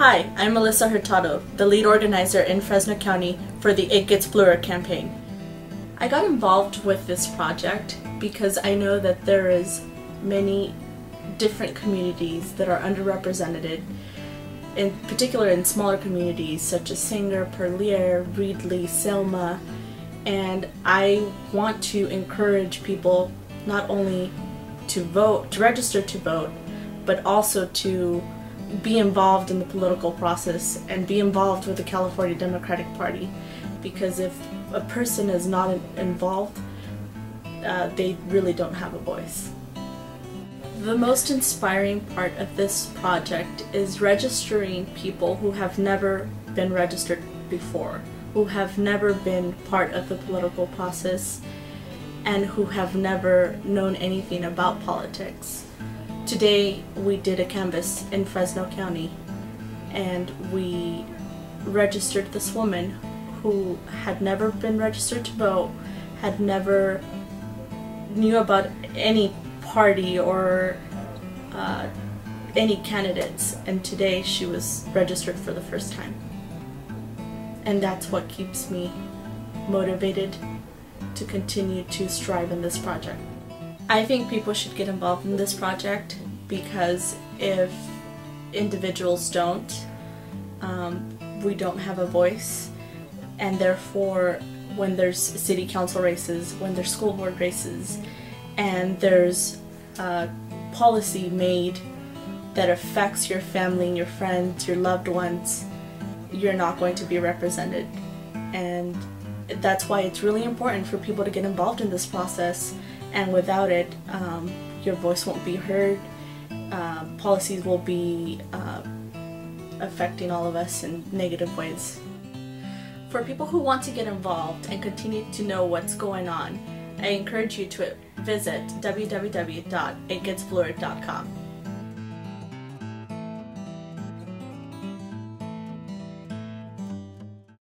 Hi, I'm Melissa Hurtado, the lead organizer in Fresno County for the It Gets Bluer campaign. I got involved with this project because I know that there is many different communities that are underrepresented, in particular in smaller communities such as Sanger, Parlier, Reedley, Selma, and I want to encourage people not only to vote, to register to vote, but also to be involved in the political process and be involved with the California Democratic Party because if a person is not involved, uh, they really don't have a voice. The most inspiring part of this project is registering people who have never been registered before, who have never been part of the political process, and who have never known anything about politics. Today we did a canvas in Fresno County and we registered this woman who had never been registered to vote, had never knew about any party or uh, any candidates, and today she was registered for the first time. And that's what keeps me motivated to continue to strive in this project. I think people should get involved in this project because if individuals don't, um, we don't have a voice, and therefore, when there's city council races, when there's school board races, and there's a policy made that affects your family and your friends, your loved ones, you're not going to be represented. And that's why it's really important for people to get involved in this process and without it, um, your voice won't be heard. Uh, policies will be uh, affecting all of us in negative ways. For people who want to get involved and continue to know what's going on, I encourage you to visit www.itgetsbluer.com.